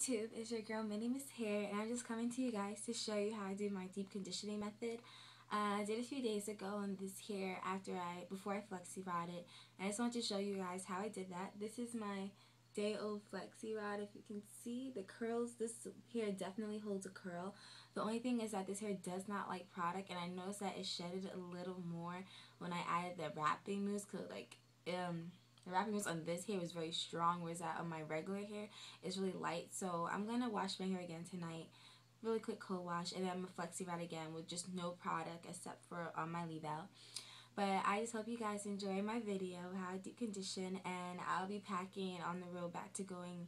YouTube, it's your girl Minnie Miss Hair and I'm just coming to you guys to show you how I do my deep conditioning method. Uh, I did a few days ago on this hair after I, before I flexi rod it. I just want to show you guys how I did that. This is my day old flexi rod. If you can see the curls, this hair definitely holds a curl. The only thing is that this hair does not like product and I noticed that it shedded a little more when I added the wrapping mousse cause like, um, the wrapping mousse on this hair was very strong, whereas that on my regular hair is really light. So I'm going to wash my hair again tonight. Really quick cold wash. And then I'm to flexi rod again with just no product except for on my leave out. But I just hope you guys enjoy my video, how I deep condition. And I'll be packing on the road back to going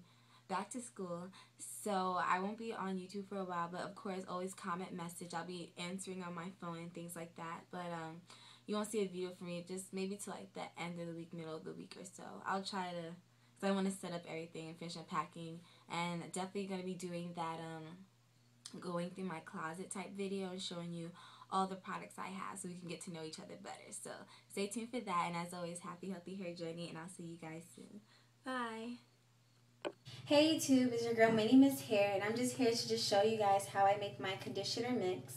back to school. So I won't be on YouTube for a while. But of course, always comment, message. I'll be answering on my phone and things like that. But, um you won't see a video from me just maybe to like the end of the week, middle of the week or so. I'll try to, because I want to set up everything and finish unpacking, and definitely going to be doing that, um, going through my closet type video and showing you all the products I have so we can get to know each other better. So stay tuned for that, and as always, happy healthy hair journey, and I'll see you guys soon. Bye. Hey YouTube, it's your girl Minnie Miss Hair, and I'm just here to just show you guys how I make my conditioner mix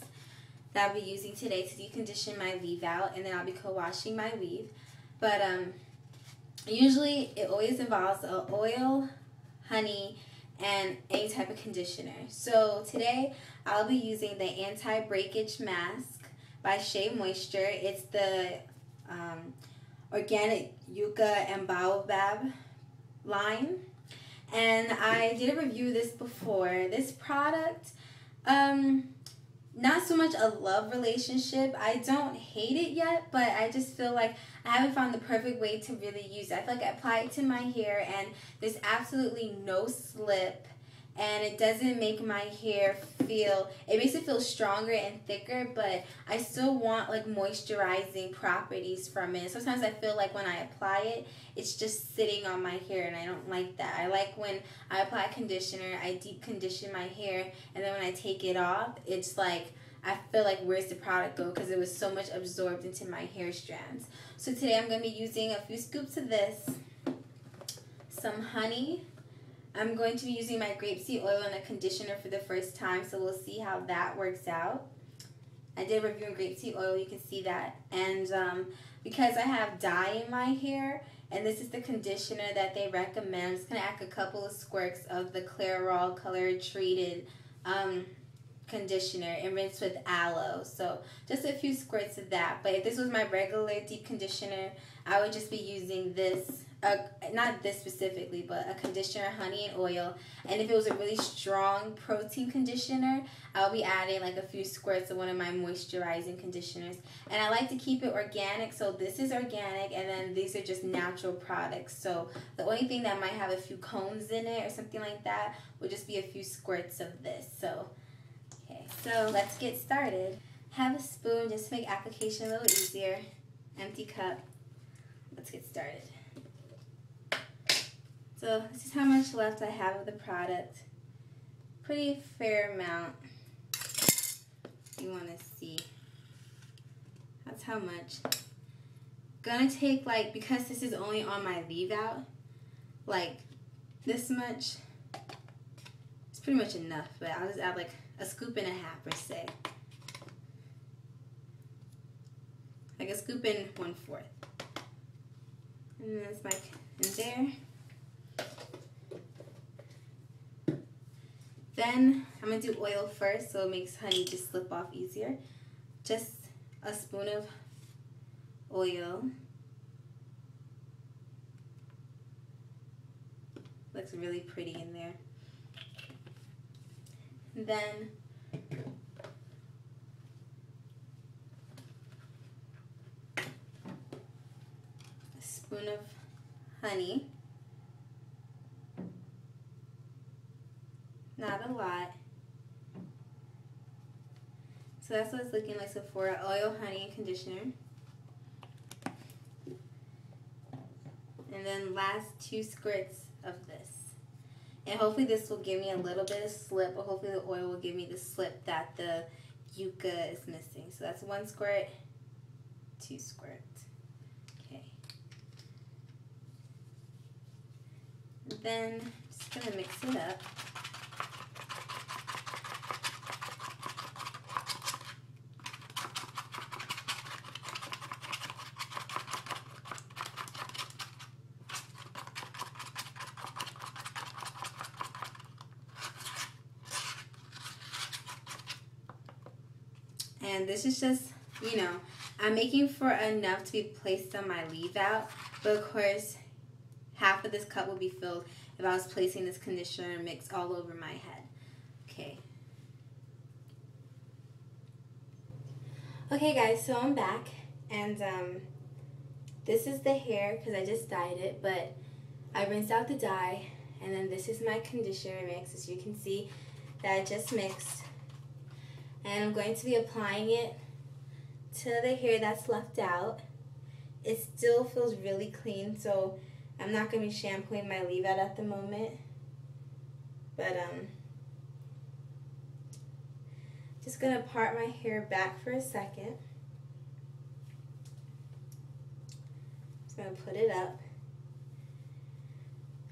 that I'll be using today to decondition my weave out and then I'll be co-washing my weave. But um, usually it always involves oil, honey, and any type of conditioner. So today I'll be using the anti-breakage mask by Shea Moisture. It's the um, organic yucca and baobab line. And I did a review this before. This product, um, not so much a love relationship. I don't hate it yet, but I just feel like I haven't found the perfect way to really use it. I feel like I apply it to my hair and there's absolutely no slip and it doesn't make my hair feel it makes it feel stronger and thicker but i still want like moisturizing properties from it. Sometimes i feel like when i apply it it's just sitting on my hair and i don't like that. I like when i apply conditioner i deep condition my hair and then when i take it off it's like I feel like where's the product go? Because it was so much absorbed into my hair strands. So today I'm going to be using a few scoops of this, some honey, I'm going to be using my grapeseed oil and a conditioner for the first time, so we'll see how that works out. I did review on grapeseed oil, you can see that. And um, because I have dye in my hair, and this is the conditioner that they recommend, I'm just going to add a couple of squirts of the Clairol color treated um, conditioner and rinse with aloe. So just a few squirts of that. But if this was my regular deep conditioner, I would just be using this a, not this specifically, but a conditioner, honey and oil. And if it was a really strong protein conditioner, I'll be adding like a few squirts of one of my moisturizing conditioners. And I like to keep it organic, so this is organic, and then these are just natural products. So the only thing that might have a few cones in it or something like that would just be a few squirts of this. So, okay, so let's get started. Have a spoon just to make application a little easier. Empty cup. Let's get started. So this is how much left I have of the product. Pretty fair amount. You want to see. That's how much. Gonna take like, because this is only on my leave out, like this much. It's pretty much enough, but I'll just add like a scoop and a half per se. Like a scoop and one fourth. And that's my in there. Then I'm to do oil first so it makes honey just slip off easier. Just a spoon of oil. Looks really pretty in there. Then a spoon of honey. not a lot. So that's what it's looking like Sephora oil, honey, and conditioner. And then last two squirts of this. And hopefully this will give me a little bit of slip, but hopefully the oil will give me the slip that the yucca is missing. So that's one squirt, two squirts. Okay. And then just gonna mix it up. And this is just, you know, I'm making for enough to be placed on my leave out. But of course, half of this cup will be filled if I was placing this conditioner mix all over my head. Okay. Okay guys, so I'm back and um, this is the hair because I just dyed it, but I rinsed out the dye and then this is my conditioner mix as you can see that I just mixed and I'm going to be applying it to the hair that's left out. It still feels really clean so I'm not going to be shampooing my leave out at the moment but um, just going to part my hair back for a second. Just going to put it up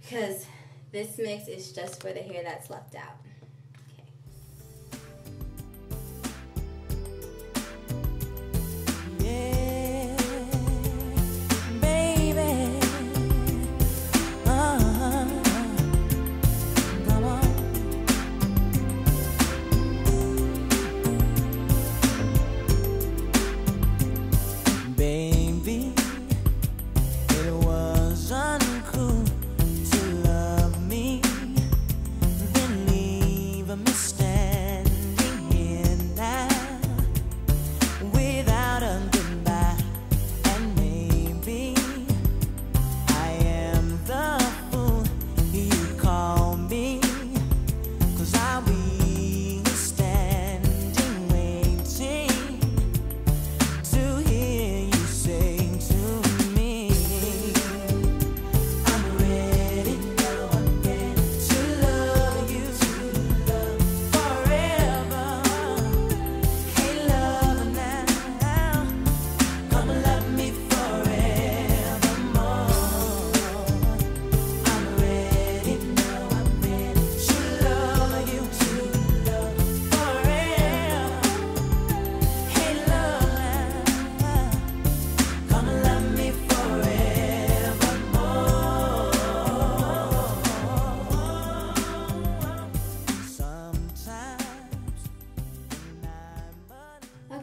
because this mix is just for the hair that's left out.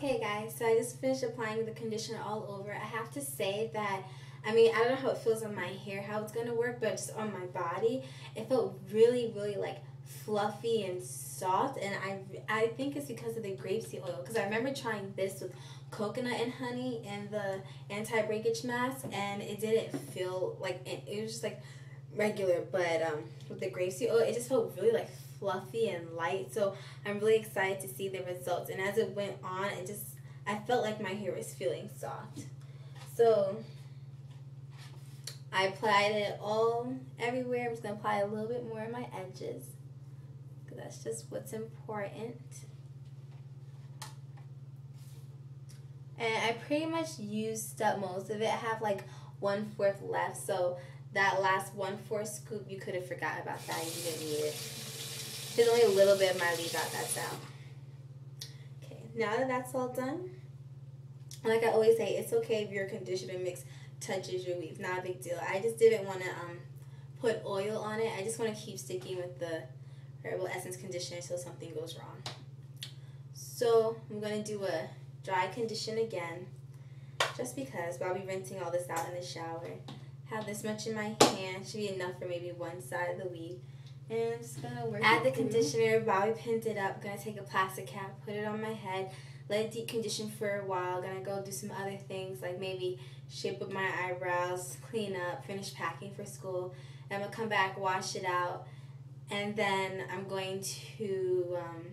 Okay guys, so I just finished applying the conditioner all over. I have to say that, I mean, I don't know how it feels on my hair, how it's going to work, but just on my body, it felt really, really like fluffy and soft. And I, I think it's because of the grapeseed oil. Because I remember trying this with coconut and honey and the anti-breakage mask, and it didn't feel like, it, was just like regular. But um, with the grapeseed oil, it just felt really like fluffy and light. So I'm really excited to see the results. And as it went on, it just, I felt like my hair was feeling soft. So I applied it all everywhere. I'm just going to apply a little bit more on my edges. Because that's just what's important. And I pretty much used up most of it. I have like one fourth left. So that last one fourth scoop, you could have forgot about that. You didn't need it. There's only a little bit of my leave out that's out. Okay, now that that's all done, like I always say, it's okay if your conditioner mix touches your weave. Not a big deal. I just didn't want to um, put oil on it. I just want to keep sticking with the Herbal Essence conditioner so something goes wrong. So I'm going to do a dry condition again just because I'll be rinsing all this out in the shower. Have this much in my hand. Should be enough for maybe one side of the weave. And I'm just gonna work Add the conditioner, Bobby pinned it up. Gonna take a plastic cap, put it on my head, let it deep condition for a while. Gonna go do some other things like maybe shape up my eyebrows, clean up, finish packing for school. And I'm gonna come back, wash it out, and then I'm going to um,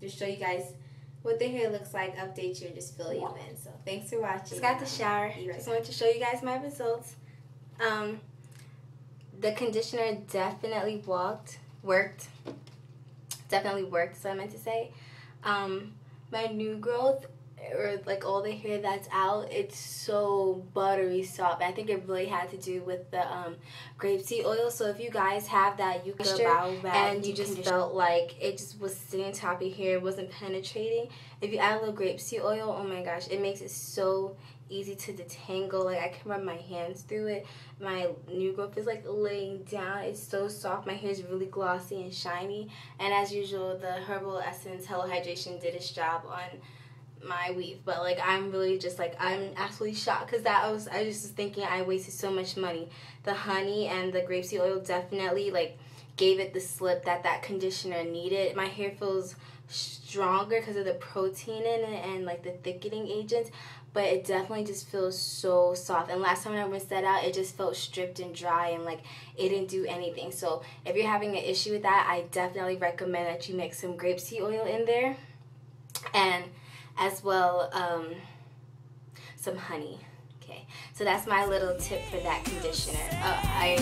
just show you guys what the hair looks like, update you, and just fill you in. So thanks for watching. Just got the shower. Just wanted to show you guys my results. Um, the conditioner definitely walked, worked. Definitely worked, so I meant to say. Um, my new growth, or like all the hair that's out, it's so buttery soft. I think it really had to do with the um, grapeseed oil. So if you guys have that, you could and you just felt like it just was sitting on top of your hair, wasn't penetrating. If you add a little grapeseed oil, oh my gosh, it makes it so easy to detangle. Like I can run my hands through it. My new growth is like laying down. It's so soft. My hair is really glossy and shiny. And as usual, the Herbal Essence Hello Hydration did its job on my weave but like i'm really just like i'm absolutely shocked because that I was i was just thinking i wasted so much money the honey and the grapeseed oil definitely like gave it the slip that that conditioner needed my hair feels stronger because of the protein in it and like the thickening agents but it definitely just feels so soft. And last time I rinsed that out it just felt stripped and dry and like it didn't do anything. So if you're having an issue with that I definitely recommend that you mix some grapeseed oil in there and as well um, some honey. Okay, so that's my little tip for that conditioner. Uh, I,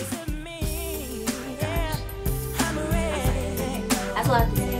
oh that's a lot